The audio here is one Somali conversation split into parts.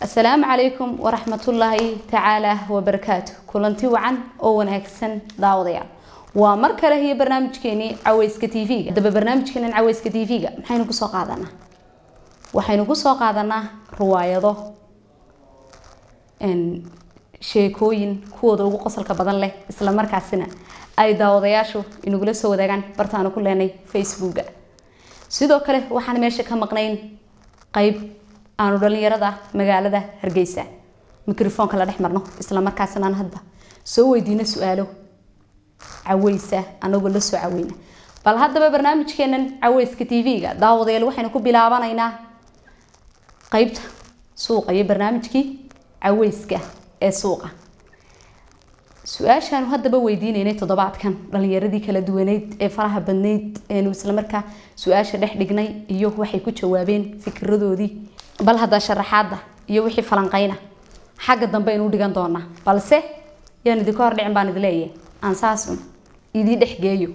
asalaamu calaykum waraxmatullaahi tacaala wabarakaatu kulanti wacan oo wanaagsan daawadayaal waa mar kale iyo barnaamijkeenii caweyska t v-ga haddaba barnaamijkeenan caweyska t v-ga maxaynu ku soo qaadanaa waxaynu ku soo qaadanaa riwaayado sheekooyin kuwooda ugu qosolka badan leh isla markaasina ay daawadayaashu inagula soo wadaagaan bartaanu ku leenay facebooka sidoo kale waxaan meesha ka maqnayn qeyb aanu dhalinyarada magaalada hargeysa. Mikrofoonka la dhex marno isla markaasina aan hadda soo weydiino su'aalo. Caweysa anagoo la soo caweyna. Bal haddaba barnaamijkeenan caweyska t v-ga daawadayaal waxaynu ku bilaabanaynaa qeybta suuqa iyo barnaamijkii caweyska ee suuqa. Su'aashaanu haddaba weydiineynay toddobaadkan dhalinyaradii kala duwaneyd ee faraha badneyd eenu islamarkaa su'aasha dhex dhignay iyo waxay ku jawaabeen fikiradoodii bal hadda sharaxaada iyo wixii falanqeyna xagga dambe aynu dhigan doonaa. Balse yaan idinka hor dhicin baan idin leeyahay aan saasun idii dhexgeeyo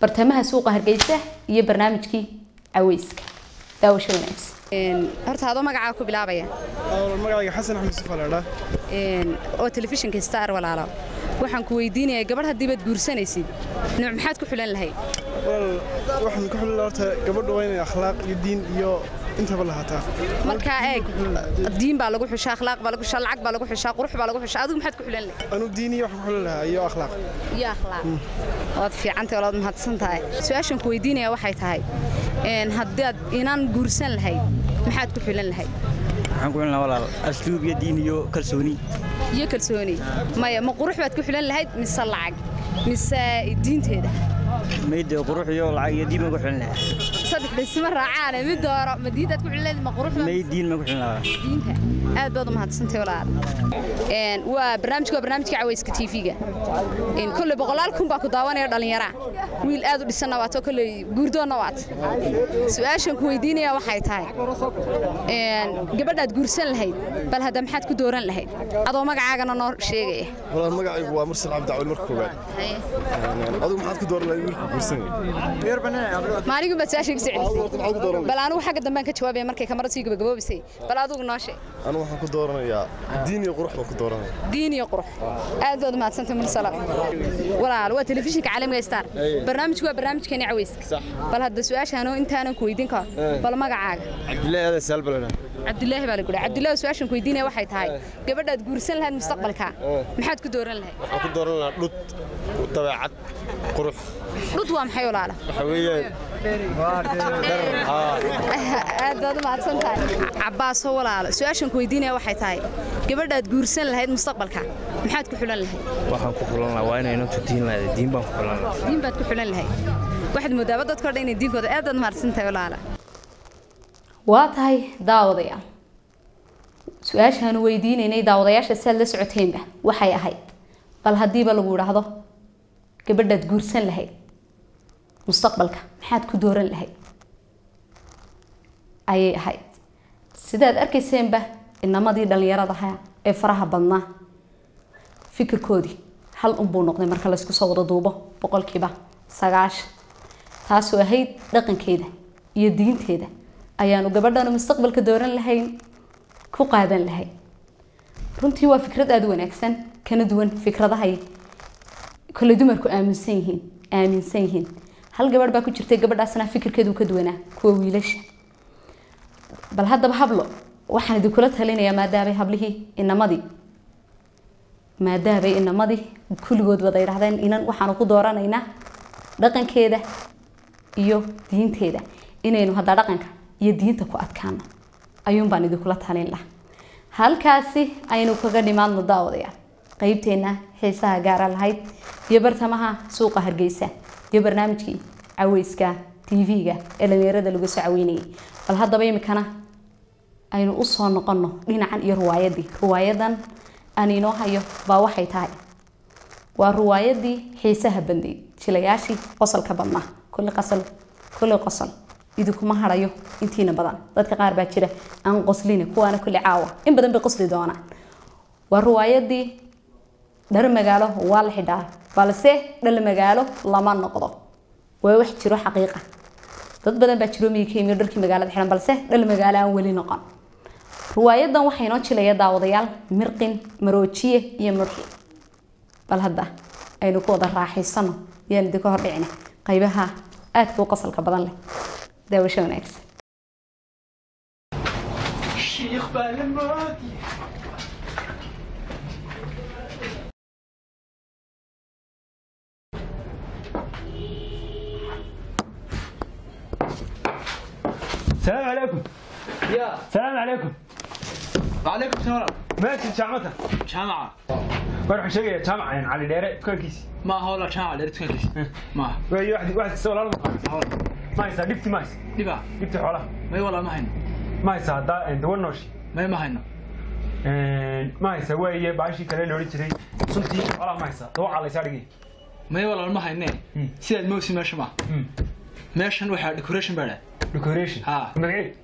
bartamaha suuqa hargeysa iyo barnaamijkii caweyska. Daawasho wanaagsan horta adoo magacaa ku bilaabaya. Magacayga xasan axmed yusuf aladha oo telefishinka star walaalo. Waxaan ku weydiinayaa gabadh haddii baad guursanaysid nooc maxaad ku xulan lahayd? Waxaan ku xulila horta gabadhu waa inay akhlaaq iyo diin iyo intaba lahataa markaa eeg diin baa lagu xushaa akhlaaq baa lagu xushaa lacag baa lagu xushaa qurux baa lagu xushaa adigu maxaad ku xulan lahayd anu diin iyo waxaan ku xulin lahaa iyo akhlaaq. Iyo akhlaaq. Waad fiicantay walaad mahadsan tahay. Su'aashan ku weydiinaya waxay tahay haddaad inaan guursan lahayd maxaad ku xulan lahayd waxaan ku xulan lahaa walaal asluub iyo diin iyo kalsooni. Iyo kalsooni. Maya ma qurux baad ku xulan lahayd mise lacag mise diinteeda mayde qurux iyo lacag iyo diin baan ku xulan lahaa saddexda isma raacaane mid dooro ma diintaad ku xulan lahayd ma qurux may diin baan ku xulan lahaa diinta aad baad u mahadsantay walaal. Waa barnaamijka barnaamijka caweyska t v-ga. Kolley boqolaal kun baa ku daawanaya dhallinyaraa wiil aad u dhisanna waat oo kolley guurdoonna waat su'aashan ku weydiinaya waxay tahay. Gabadhaad guursan lahayd bal hadda maxaad ku dooran lahayd? Adoo magacaagana noo sheegaya walaal magacaygu waa mursal cabdi cawil marka koowaad. Adigu maxaad ku dooran lahayd wiilka guursanaya maaligun baad su'aasha iga soo Horta maxaad ku celisay dooran bal anigu xagga dambaan ka jawaabaya markay kamarad sii gabagaboobisay bal adigu noo sheeg anu waxaan ku dooranayaa. Diin iyo qurux baan ku dooranaya diin iyo qurux. Aad baad umahadsantay mursala walaal waa telefishinka caalamiga star. Barnaamijku waa barnaamijkeeni caweyska Sax. bal hadda su'aashaano intaanan ku weydiin karo bal magacaaga. Cabdillaahi aadan saalbalana cabdilaahi baa la gudhaa. Cabdilaahi su'aashan ku weydiinaya waxay tahay gabadhaad guursan lahayd mustaqbalka. Maxaad ku dooran lahayd? Waxaan ku dooran lahaa dhud dabeecad qurux dhud waa maxay walaala? Waxa weeyaan. Aad baad u mahadsan tahay. Cabaaso walaalo su'aashan ku weydiinaya waxay tahay gabadhaad guursan lahayd mustaqbalka. Maxaad ku xulan lahayd? Waxaan ku xulan lahaa waa inaynu tutiin lahayd. Diin baan ku xulan lahaa. Diin baad ku xulan lahayd. Waxaad moodaaba dadka o dhan inay diinkooda aad baad mahadsan tahay walaala. Waa tahay daawadayaal su'aashaanu weydiinaynay daawadayaasha si aad la socoteenba waxay ahayd. Bal haddiiba lagu idhaahdo gabadhaad guursan lahayd mustaqbalka. Maxaad ku dooran lahayd? Ayay ahayd. Sidaad arkayseenba inamadii dhallinyaradaha ee faraha badnaa fikirkoodii hal unbuu noqday marka laysku soo wada duubo boqolkiiba sagaashan. Taasoo ahayd dhaqankeeda iyo diinteeda ayaanu gabadhanu mustaqbalka dooran lahayn ku qaadan lahayn. Runtii waa fikrad aada u wanaagsan kana duwan fikradahay. Kole dumarku aaminsan yihiin aaminsan yihiin hal gabadh baa ku jirtay gabadhaasna fikirkeedu ka duwanaa? Kuwa wiilasha. Bal haddaba hablo. Waxaan idinkula talinayaa maadaabay hablihii inamadii maadaabay inamadii kulligood wada idhahdeen inan waxaanu ku dooranaynaa dhaqankeeda iyo diinteeda. Inaynu hadda dhaqanka iyo diinta ku adkaano ayuun baan idinkula talin lahaa halkaasi aynu kaga dhimaadno daawadayaal qeybteenna xiisaha gaara lahayd. Iyo bartamaha suuqa hargeysa. Iyo barnaamijkii caweyska tv-ga ee dhalinyarada lagu soo caweynayay bal haddaba imikana aynu usoo noqonno dhinacan iyo ruwaayadii ruwaayadan aan inoo hayo baa waxay tahay waa ruwaayadii xiisaha bandeyd jilayaashii qosolka badnaa kulli qosol kulli qosol idinkuma harayo intiina badan dadka qaar baa jira aan qoslina kuwaana kulli caawa in badan bay qosli doonaan waa ruwaayadii dhar magaalo waa la xidhaa balse dhal magaalo lama noqdo waa wax jiro xaqiiqa. Dad badan baa jiro miyi ka yimi dharkii magaalada xiran balse dhal magaalo aan weli noqon. Riwaayadan waxaa inoo jilaya daawadayaal mirqin maroojiye iyo murxi. Bal hadda aynu ku wada raaxaysano yaan idinka hordhicina qaybaha aadka u qasalka badan leh. Daawasho wanaagsan السلام عليكم. وعليكم السلام. ماشي جامعة جامعة. بروح وحشي يا يعني على ديرة كوكيس ما هو لا جامعة ديرة كوكيس إيه. ما. وي واحد واحد سوى لنا ما يسا دبت ما يسا دبا دبت حوله. ما والله ما هنا. ما يسا دا إنت وين نوشي؟ ما ما هنا. إيه، ما يسا وي باشي كلا لوري تري سنتي والله ما يسا دو على سارقي ما والله ما هنا. إيه. سيد موسي ماشي ما ماشي وحا ديكوريشن بره ديكوريشن ها. مغري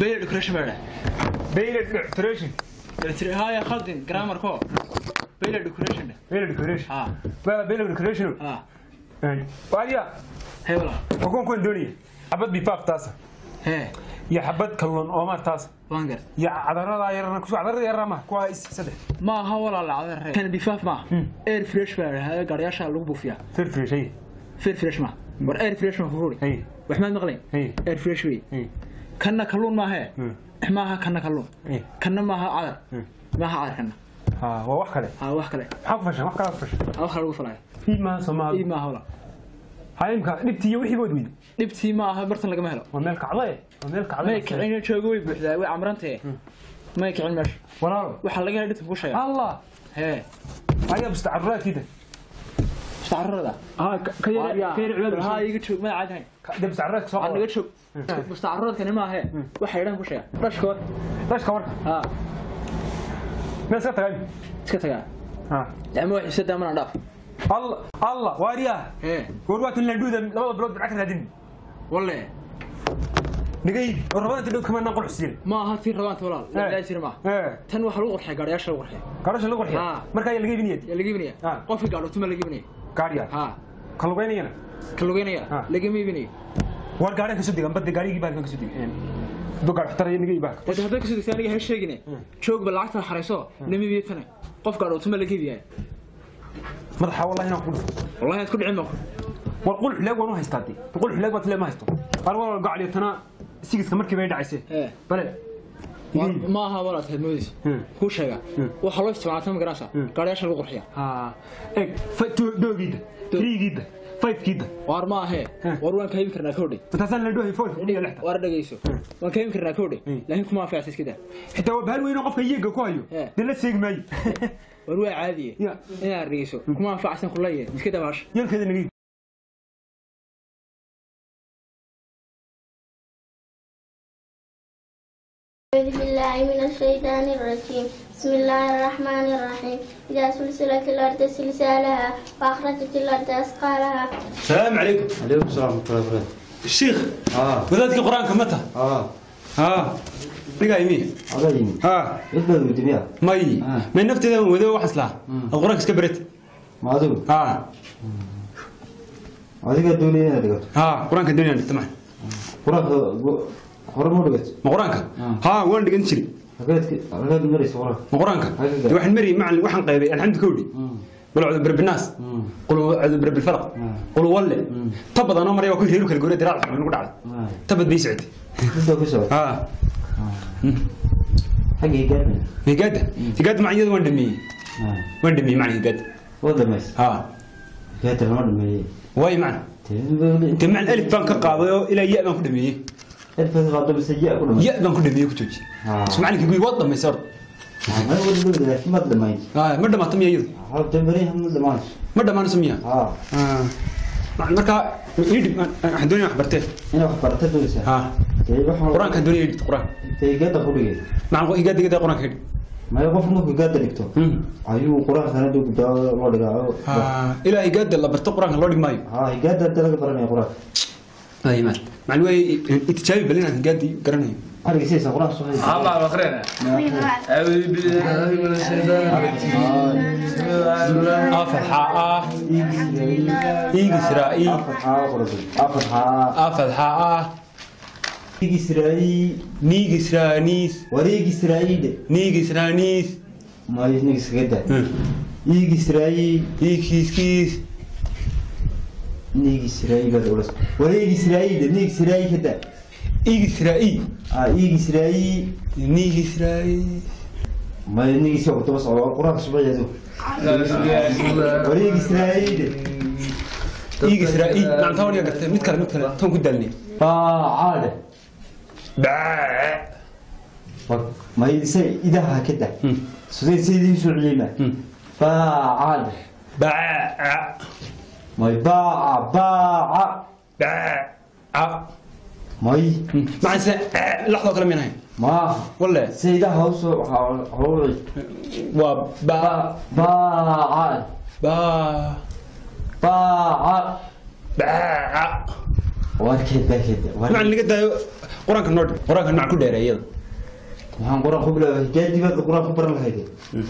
Baylor decoration baada. Baylor decoration. Haya khaldin grammar ko. Baylor decoration. Baylor decoration. Ha. Baylor Baylor decoration. Ha. Waliya. Hey wala. Kokon kon dooni. Abad bi faaf taas. He. Ya habad kalun oo ma taas. Wangar. Ya cadarada yarana ku cadar yarama ku is saddex. Ma aha wala la cadar. Kan bi faaf ma. Air fresh baada. Gariyasha lagu buufiya. Air fresh. Air fresh ma. War air fresh ma hururi. Hey. Waxmaan maqlay. Hey. Air fresh way. Hey. كنا كلون ما هي ما ها كنا كلون كنا ما ها عار ما ها عار كنا ها وح كله ها وح كله حفش ما كله حفش أو خلوا ما سما سماه إيما هلا هاي مك نبتي وحي بود ويد دبتي ما ها برسن لقمه مهلا ومالك عليه ومالك عليه ماك عينه شو قوي بحدا وعمرنته مالك عين مش ولا وحلاقي لقى دبتي بوشة الله هي هاي بستعرها كده استعرها ده ها كير كير عمر هاي يقتشوق ما عاد هاي دبستعرها صح أنا يقتشوق ka yar cibaad haa iga joog ma caadi hayn de bistacruraadka soo aan naga qaba joog mustacraradkani ma ahee waxay dhan ku shaya dhashka war dashka warka haa meel iska tagay iska tagaa ha ama wax ibsadaa mana dhaaf allah allah waariyaa hee goor waa tin la dhuuda labada bilood bidca ka raadin walle nagay oo rabada inta dhow kama naqol xusiyeen ma aha tii rabaanta walaal yaa jira ma ee tan waxaa lagu qurxiya gaadhayaasha lagu qurxiya garasha lagu qurxiya Ha. marka ayaa laga ibiniyad yaa laga iibinaya Ah. gaariya haa ka ka Ah. war ka soo degan badda gaarigii baa ka soo degan duu gaar xtaraya nagay baa wada hadday ka soo degtaa aniga ha sheegine joogba lacagta xarayso namibiya tane qof gaadho tuma laga iibiyaya madaxa wallahi inaan ku dhufo wallahi aad ku dhicin maqo war qul xilaag waan u haystaa dee qul xilaag baad ma haysto aan walaal gacaliyo tana sigiska markii bay dhacaysay Ee. bale walaad tahay moodaysa Hmm. kuu sheega waxaa loo isticmaalaa tama garanaysa gaadhayaasha lagu qurxiya ha eg doogiida triigiida fivekiida waar ma ahee war waan ka iibin karnaa kowdhe intaasaan la dhoohay fool waar dhegayso waan ka iibin karnaa kowdhe laakiin kuma anfacaysa iska daa xitaa waa bahal weyno qofka iyaga ku hayo Ee. dee la seegi maayo war waa caadiye Ya. inaad dhegayso kuma anfacaysan kuleeyahay iska daa baasha yalkeeda nagay أعوذ بالله من الشيطان الرجيم بسم الله الرحمن الرحيم إذا سلسلت الأرض سلسالها وأخرجت الأرض أثقالها السلام عليكم عليكم السلام ورحمة الله وبركاته الشيخ اه wadaadkii qur-aanka mata اه ha dhigaa imi هذا يمين ha يبدأ بالدنيا may Ah. may nafteeda wado waxas laha ad qur-aanka iska berete ما أدري ha هذه الدنيا هنا دقت ha qur-aanka doonayaan dhigta maxa قرآن قرآن ما دقت ma qur-aanka مقرانك ها وين دقن تشري مقرانك واحد مري مع واحد قيبي الحمد كولي قولوا عذب رب الناس قولوا عذب رب الفرق قولوا ولا تبض أنا مري وكل هيلوك القولي دراع الحمد نقول تبض بيسعد ها حقي قدم يقدم يقدم مع وين دمي وين دمي معنى يقدم ودمس ها يقدم وين دمي واي معنى انت مع الالف بان كقاضي إلى ياء بان كدمي الفز غضب سيئة كله يا بنكون دمي كتوج اسمع لك يقول وضم ما يصير ما يقول لك ده ما دمي آه ما دم تمي يد آه تمرين هم دمان ما دمان سميا آه آه مركا يد حدوني وحبرته أنا وحبرته دوس آه قران كان دوني يد قران. تيجا تقولي نعم يجا تيجا قران كده ما يقف منك قاد دكتور. ايو قران كان دوك دا لو دغا آه إلى يقاد لا برتقران لو دغ مايو آه يقاد دا لو بران قران. itijaabi balina gaadi garanayo afarxaa igisraa afarxaa niigisraaniis wareegisraaiide niigisraaniis iigisraa iikiiskiis Igisraai. Ah igisraai. Nigisraai. Maayo nigisoo ku tabas oo quraanka subaxeedu. Wareegisraaiide. Igisraai. Nacam taa waniga gartay mid kale mid kale tan ku daalnay. Baacade. Baa. Maayo isay idaha kada. Sidee sidii soo cilima. Baacade. Baa may baaca baaca baaca may macayse laxdoo kale minahay ma. Walle saydaha hawso hawlay waa baa baaca baa baaca baaca warkeed baakeed macna naga daayo quraanka noo dhig quraanka macna ku dheeray iyada. Waxaan quraan ku bilaabay hijaadii baad quraan ku baran lahayd. Hmm.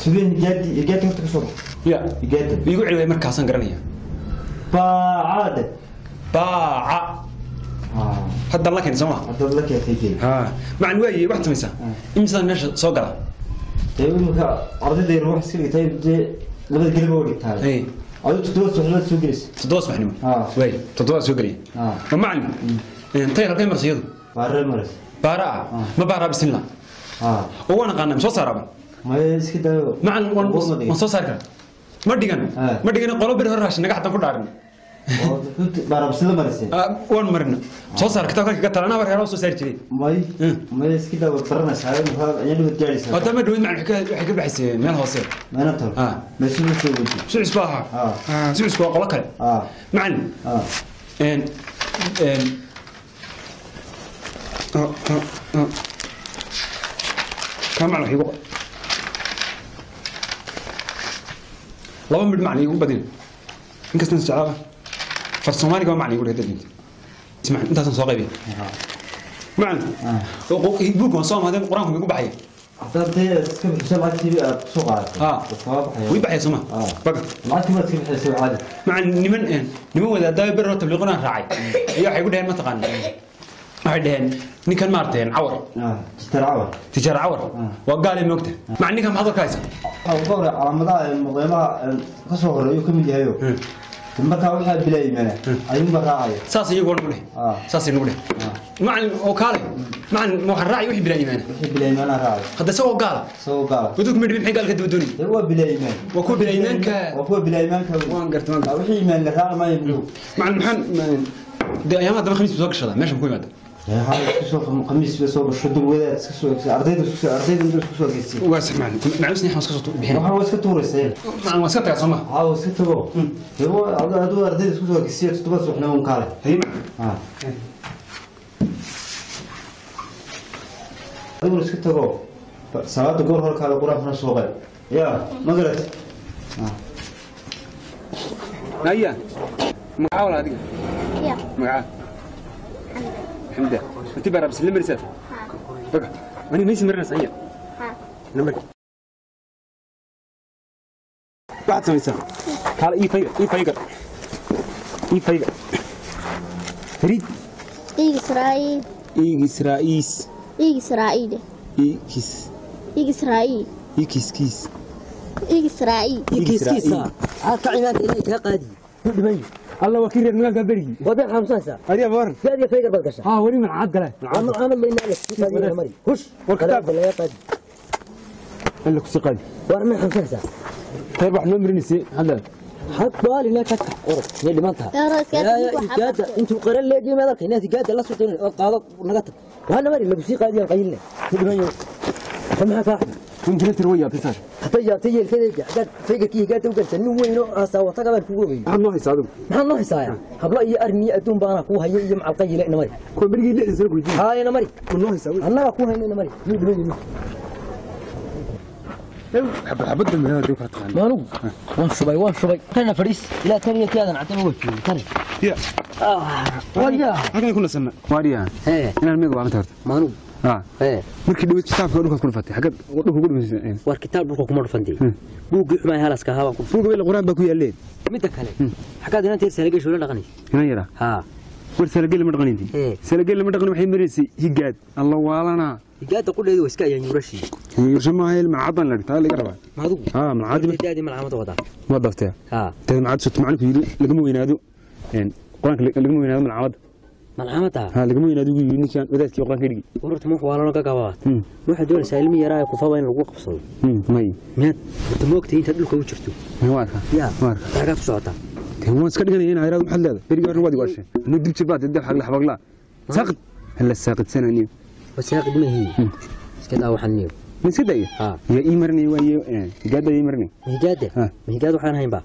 Sideen hijaadii hijaadii horta ka soo bax ya. Hijaadii igu celiway markaasaan garanaya baacada baaca. Hadda la keenay soma hadda la keenay ha. Macna weeye wax samaysa imisa meesha soo gala? Imika ardayda ruux iska dhigtay dee labada oo dhigtay hey. Adu toddoba subaxnimo soo gelaysa toddoba subaxnimo way toddoba soo gelaya ma macalin intay halkay marsiyadu baara maras baara ma baara bismillah. Oo waan aqaanaa soo saaraba ma iska dayo macalin waan soo saari karaa ma dhigan ma dhigan qolo bir hore raashin naga xataa ku dhaarin baarabsida marisay waan marina soo saar kitaabka ka talana war hero soo saari jiray may may iska dawo baranaysaa maxaa ayaan dhawad gaaraysaa wata ma dhawad macna waxay ka baxaysay meel hoose meena tal ha ma soo soo wadi sucis baa ha ha sucis waa qolo kale ha macalin ha en en كم معنى يقول لaba midh macna igu badin inkastan jeclaaba far soomaaliga waa macna igu dhigay dadinta isma intaasan soo qaybin macna buugga waan soo amaaday qur'aanku migu baxaya haddaad dee iska bixisa lacagtii aad soo qaadatay ha waa baxaya wii baxaya sooma baga lacagtii baad iska bixisay caadi macna niman niman wadaadaayo ber hore tabliiqinaan raacay ayaa waxay gu dhaheen mataqaana أعدين نكن مارتين عور. آه تجار عور. تجار عور. آه. وقال إن وقته. مع نكن هذا كايس أو قرة على مدى المضيما قصوا غلو يكمل جهيو ثم كانوا يحب بلاي منا أي مبقى عاية ساس يقول نقوله آه. ساس نقوله آه. مع الأوكالي آه، آه، أيوة، مع المحرع يوحي بلاي منا يوحي بلاي منا راعي قد سوى قال سوى قال ودوك من ربيع قال كتب دوني هو بلاي منا وكو بلاي منا ك وكو بلاي منا ك وان قرت وان قرت. وحي منا ما يبلو. مع المحن ده أيام هذا ما خميس بزوج شغلة. ماشي بكون هذا iska tago salaada goor horkaada qur'aankana soo qayb yaa magarat haya magaca wala adiga يا magaca xamda inti baa rabsi limarisaa baga ani maysi marinaysa aya ها nambar waxaad samaysaa kaala ii fayga ii fayga ii fayga fariid إسرائيل iigis raa'iis إسرائيل iikis إسرائيل iikiskiis إسرائيل kiiskiisa aad ka cimaanka inay kaa qaadi ku dhimay alla waa kii reer magaalka berigii الله وكيل من قال بري ودان 50 ساعه هذي بور هذي في قبل كشا ها وري من عاد قال عمل عمل اللي أنا مري وش وكتاب ولا يطاد قال لك سقال ورمي خمسة ساعه طيب واحد نمر نسي هلا. حط بالي لا تفتح. اورك يا اللي ما انتهى. يا راسك أنت قرن لي دي مالك. الناس قاعدة لا صوت قاعدة نقطة. وأنا مري اللي بسيقه دي قايل لي. فما كاحنا kaa kuntilatir way yaabtay saar hadda yaabtay yeelkadeeda hadaad faygarkii igaada u garsan nin weyn oo aasaa wata qabaan kugu ogeyn maxaad noo haysaa adigu maxaad noo hisaaya hablo iyo armiyo adduun baana kuu haya iyo macalqayile ina mari kuwa berigii lixdiisa la guydiin haa ina mari ma noo haysaa annaga kuu hayna ina mari muu dhiman yihiin xabad xabadda magaalada dib kala taqaan maanugu waan shubay waan shubay kana fadhiis ilaa tan iyo kiyaadan cadama waa joogay tan ya waya halkan ku nasanna waariya hee inaan miga waamta ha markii dhaweyd kitaabka dhulkaad ku dhufatay xagad dhulka ku dhufatay war kitaab dhulka kuma dhufantay buuggii xumaay halaska ahaa baan ku buuga weyla quraan baa ku yaaleen midda kale xaggaad inaan tiir saaliga shoola dhaqanaysa inan yara haa war salageel lama dhaqan intii salageel lama dhaqan waxay maraysay higaad alla waalana higaada qudheedu waa iska ayaan yuurashii yuursha maaha malcadan la dhigtaa laga rabaa maadigu haa malcadi daadii malcamada wadaa ma daftee haa teed malcad sut macalinku yiri lagama weynaado een quraanka lagama weynaado malcamada malcamada haa lagama weynaado ugu yiri ninkan wadaadkii quraanka dhigi ururta muxuu waalano ka gabaad waxaad doonaysaa ilmi yaraa ee kufaba in lagu qabsado may miyaad horta moogtay intaad dhulka u jirto waarka yaa waarka dagaad u socotaa dee waan iska dhiganaya in ayraad maxaad leedahay berigi horna waad iwaashe anuu dib jir baad dib xagla xabagla saaqid hala saaqidsananiyo wasaaqid mahii iska daa waxaan niyo ma iska daya haa yaa ii marinaya waaye higaada ii marinaya mihigaada mihigaad waxaan haynba.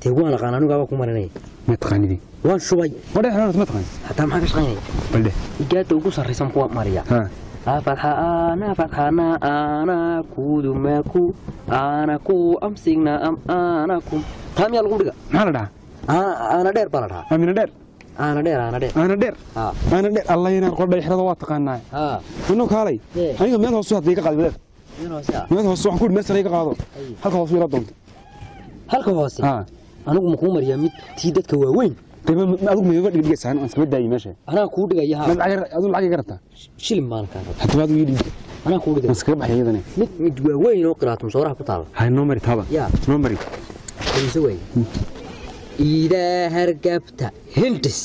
Dee waan aqaan anigaaba ku marinaya ma taqaanidi waan shubay. Wadhe xeerat ma taqaan hataa maxaa ka shaqaynaya baldhe higaada ugu sarraysan kuwa mariya. Haa afatxa ana fatxana ana kudumaku ana ku amsigna am anakum taa miyaa lagu dhiga? Maxaa la dhahaa? Aana dheer baa la dhahaa. Amina dheer. Aana dheer aana dheer. Aana dheer. Aana dheer. Alla inaan qordhay xirada waa taqaanaa. Inuu kaalay. Aniga meel hoose hadda iga qaadi wadaad halka hoose? Anigu ma kuu mariyaa mid tii dadka waaweyn? Anaa kuu dhigaya mad haa lacag adigu lacag iga rabtaa. Shilin baan kaa rabaa haddaba adigu ii dhigta anaa kuu waan dhigaya iskaga baxay iyadana. Mid mid waaweyn oo qiraatum sooraha ku taala idaa hargabta hindis.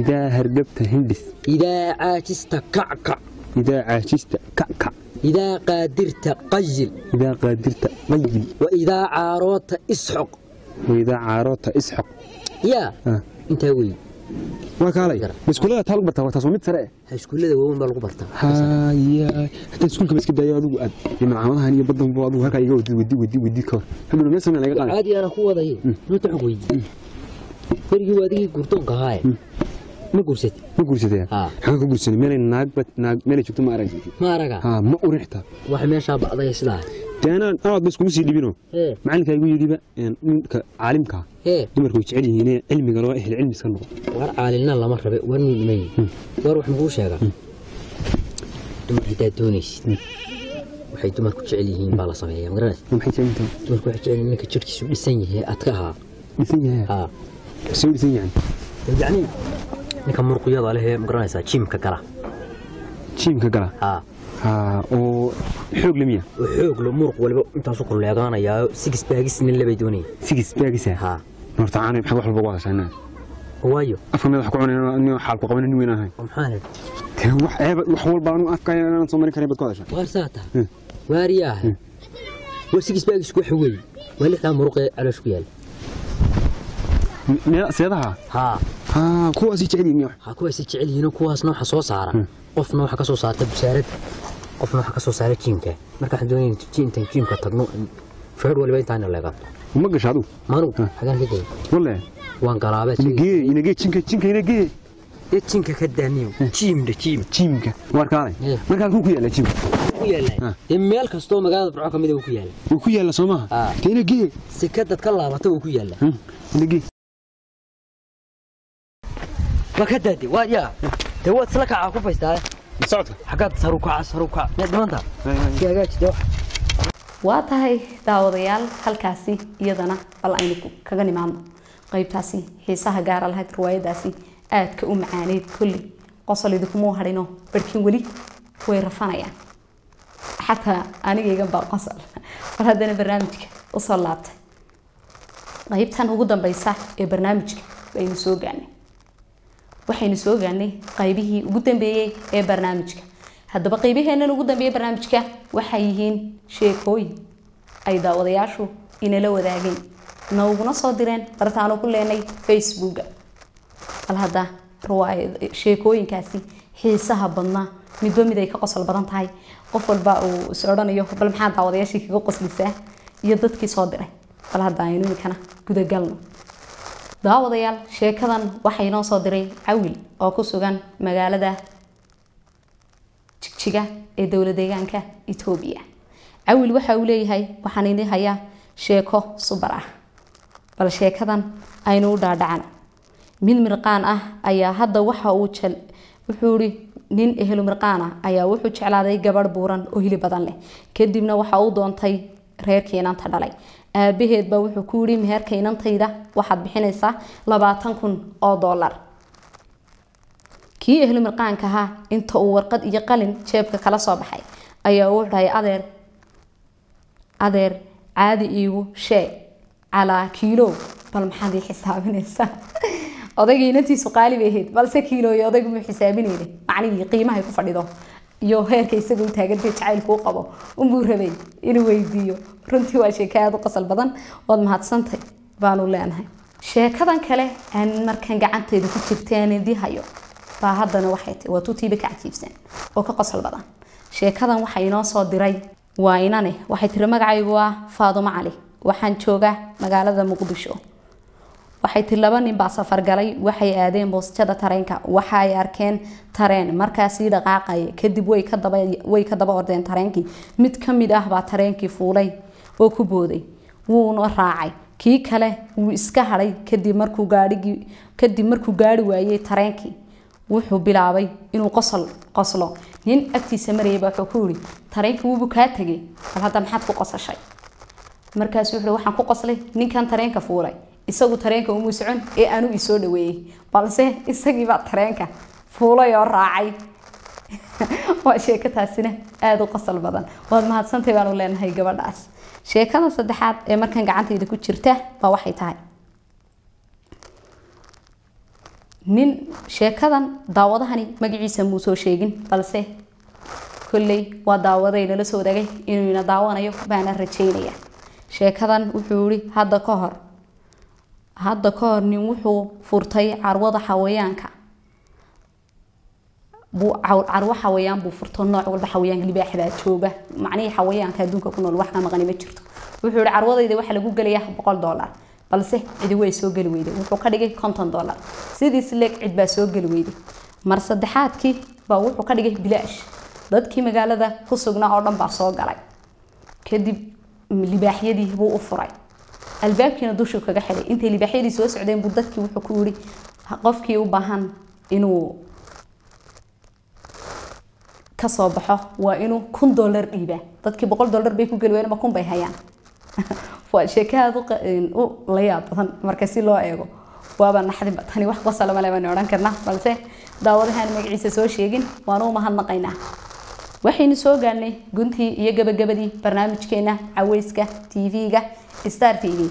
Idaa hargabta hindis. Idaa caajista kackac idaa caajista kackac idaa qaadirta qayil idaa qaadirta qayil wa idaa caaroota isxoq wa idaa caaroota isxoq yaa intaa wey waa kaalay maskuulada taa lagu bartaa waa taas waa mid sare eh iskuullada waaweyn baa lagu bartaa haya hataa iskuulka ba iska daayo adigu aad iyo malcamadahan iyo badan adigu halkaa iga wadid wadi wadi wadi ka hor hadhow meel laga qaaday caadi ana ku wadaye nuuta xog weydi berigii waa adigii gurdoonka ahaaye ma guursat ma guursadee haa xagaa ka guursanay meelay naag naag meelay joogto ma arag ma araga? Haa ma urin xitaa waxa meeshaa bacdaya sidaa dee anaan aad ba iskuma sii dhibino. Macalinka igu yidhiba ninka caalimka. Dumarku way jecel yihiin cilmiga loo ehel cilmi iska noqo. War caalilna lama rabe war nidmay war wax makuu sheegaa dumar haddaad doonaysid. Waxay dumarku jecel yihiin baa la sameeyaa magaranaysa maxay jecel yihiin. Dumarku waxay jecel yihiin ninka jirhkiisu dhisan yahay adka ahaa. Dhisan yahay? Haa soo dhisan yahay? Yacni ninka muruqyada leh ee ma garanaysaa jiimka gala? Jiimka gala? Oo xoog lamiya oo xoog lo muruq waliba intaasu ku leegaanayaa sigis baagisna labay doonayeen sigis baagisa haa horta caanay maxaa wax walba ugu hadashaa waayo. Afka madax ku cunay nin xaal ku qaban nin weyn ahay oo maxaa nidhi tee wax wax walba anu afka inaan soo marin karin bad ku hadashaa waar saa taha Hmm. waariyaa waa sigis baagisku waxa weeye waa lixdaa muruq ee caloosh ku yaalla meel seedaha haa haa kuwaasi jecel yihiin wax waxaa kuwaasi jecel yihiin kuwaasna waxa soo saara. Qofna waxa ka soo saarta busaaradda qofna waxa ka soo saara jiimka marka waxaan doonaya intaan jiimka tagno feer waliba intaan leegato. Ma gasha adigu manu xagaan ka gay walle waan galaabeed inagee inagee jinka jinka inagee dee jiimka ka daaniyo. Jiimda jiim jiimka waar kaalay Eh. markaa halkuu ku yaalla jiimka ku yaallaa dee meel kastoo magaalada burco ka mida uu ku yaalla wuu ku yaalla soo maaha Ah. tee inagee sikadad ka laabata uu ku yaalla inagee ma ka daadi waa yaa dee waad isla kacaa ku faystaa socodka xaggaad saru kaca saru kaca miyaad dhimanta si hagaaji dee wax waa tahay daawadayaal halkaasi iyadana bal aynu kaga nimaadno. Qaybtaasi xiisaha gaara lahayd riwaayadaasi aadka u macaaneyd kulli. Qosol idinkumuu hadhino barhkin weli way rafanayaan. Xataa anigaygan baa qosol. Bal haddana barnaamijka u soo laabtay. Qaybtan ugu dambeysa ee barnaamijka baynu soo gaanay waxaynu soo gaanay qaybihii ugu dambeeyey ee barnaamijka. Haddaba qaybaheennan ugu dambeeyey barnaamijka waxay yihiin sheekooyin ay daawadayaashu inala wadaageen. Nooguna soo direen bartaano ku leenay facebooka bal hadda sheekooyinkaasi xiisaha badnaa midba mid ka qosol badan tahay. Qof walba uu is odhanayo bal maxaa daawadayaashii kaga qoslisaa iyo dadkii soo diray. Bal hadda aynu iminkana gudagalno daawadayaal sheekadan waxaa inoo soo diray cawil oo ku sugan magaalada jigjiga ee dowla deegaanka etoobiya cawil waxa uu leeyahay waxaan idin hayaa sheeko subar ah bal sheekadan aynu u dhaadhacno mid mirqaan ah ayaa hadda waxa uu wuxuu ihi nin ehlu mirqaan ah ayaa wuxuu jeclaaday gabadh buuran oo hili badan leh. Kadibna waxa uu doontay reerkii inanta dhalay aabaheed baa wuxuu ku yidhi meherka inantayda waxaad bixinaysaa labaatan kun oo doolar kii ehlu mirqaanka ahaa inta uu warqad iyo qalin jeebka kala soo baxay ayaa wuxuu dhahay adeer adeer caadi iigu sheeg calaa kiilow bal maxaad ii xisaabinaysaa? Odaygii inantiisu qaali bay ahayd balse kiilooyo odaygu muu xisaabinayna macnihii qiimahay ku fadhido iyo heerka isaga u taagantay jacaylku u qabo. Unbuu rabay inuu weydiiyo. Runtii waa sheeko aada u qosol badan waad mahadsantay baanu leenahay. Sheekadan kale aan markan gacantayda ku idii hayo baa haddana waxay tahay waa tutiiba ka cajiibsan oo ka qosol badan. Sheekadan waxaa inoo soo diray waa inane waxay tiri magacaygu ah faadumo cali. Waxaan joogaa magaalada muqdisho waxay tiri laba nin baa safar galay waxay aadeen boosjada tareenka waxa ay arkeen tareen. Markaasii dhaqaaqaya kadib way ka daba ordeen tareenkii. Mid ka mid ah baa tareenkii fuulay oo ku booday. Wuuna raacay. Kii kale wuu iska hadhay kadib markuu gaari waayey tareenkii. Wuxuu bilaabay inuu qosol qoslo. Nin agtiisa marayay baa wuxuu ku yidhi tareenkii wuubu kaa tegay bal hadda maxaad ku qosashay? Markaasuu wuxuu waxaan ku qoslay ninkan tareenka fuulay isagu tareenka umuu socon ee aanu isoo dhaweeyey balse isagiibaa tareenka fuulay oo raacay. Waa sheeko taasina aada u qosol badan. Waad mahadsantay baanu leenahay gabadhaas. Sheekada saddexaad ee markan gacantayda ku jirta baa waxay tahay. Nin sheekadan daawadahani magaciisa muu soo sheegin balse kolley waa daawaday nala soo wadaagay inuu ina daawanayo baana rajeynaya sheekadan wuxuu yihi hadda ka hor hadda ka hor nin wuxuu furtay carwada xawayaanka carwo xawayaan buu furto nooc walba xawayaanka libaax baa jooga. Macnihii xawayaanka adduunka ku nool wax maqani ma jirto. Wuxuu yihi carwadayda waxaa lagu gelayaa boqol dollar balse cidi way soo geli weyday wuxuu ka dhigay konton dollar. Sidiis leeg cid baa soo geli weyday mar saddexaadkii baa wuxuu ka dhigay bilaash. Dadkii magaalada ku sugnaa oo dhan baa soo galay. Kadib libaaxyadii buu u furay albaabkiina dushuu kaga xidhay intay libaaxyadii soo socdeen buu dadkii wuxuu ku yidhi qofkii u baahan inuu ka soo baxo waa inuu kun dollar dhiibaa. Dadkii boqol dollar bay ku geli wayeen ma kun bay hayaan. Waa sheeko aada u la yaab badan marka si loo eego. Waaba naxdinba tani wax qosala male baan odhan karnaa balse daawadahaan magaciisa soo sheegin waanu mahadnaqaynaa waxaynu soo gaarnay guntii iyo gabagabadii barnaamijkeena caweyska tv-ga star t v.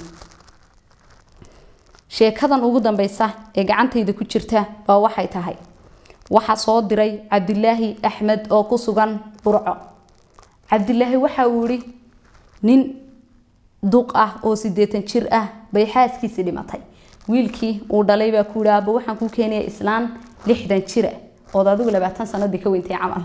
Sheekadan ugu dambeysa ee gacantayda ku jirta baa waxay tahay. Waxaa soo diray cabdilaahi axmed oo ku sugan burco. Cabdilaahi waxa uu yihi nin duq ah oo sideetan jir ah bay xaaskiisii dhimatay. Wiilkii uu dhalay baa ku yihi aaba waxaan kuu keenaya islaan lixdan jira ood adigu labaatan sanadii ka weyntay camal.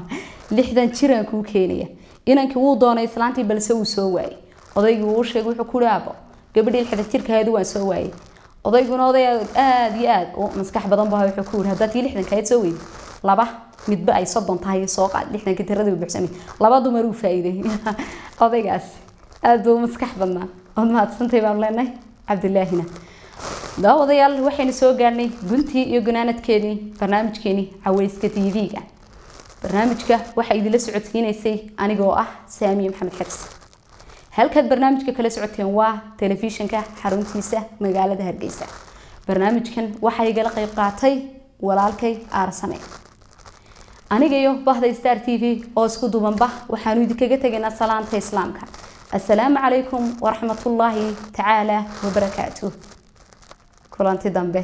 Lixdan jiraan kuu keenaya. Inankii wuu doonay islaantii balse uu soo waayey. Odaygii wuu sheegay wuxuu ku yihi aabo gabadhii lixdan jirkaheedu waan soo waayey. Odayguna oday aada iyo aada u maskax badan baa wuxuu ku yihi haddaad tii lixdankaheed soo weydi laba midba ay soddon tahay soo qaad lixdanka tiradii u buuxsamay. Laba dumar faa'iiday. Odaygaas aada buu maskax badnaa. Ood mahadsantay baanu leenahay? Cabdilaahina daawadayaal waxaynu soo gaarnay guntii iyo gunaanadkeedii barnaamijkeenii caweyska tv-ga barnaamijka waxaa idinla socodsiinaysay anigoo ah saamiye maxamed xirsi halkaad barnaamijka kala socoteen waa telefishinka xaruntiisa magaalada hargeysa. Barnaamijkan waxaa igala qayb qaatay walaalkay aarsame aniga iyo bahda star t v oo isku dubanba waxaanu idinkaga tegaynaa salaanta islaamka. Assalaamu calaykum waraxmatullaahi tacaala wabarakaatuh kulanti dambe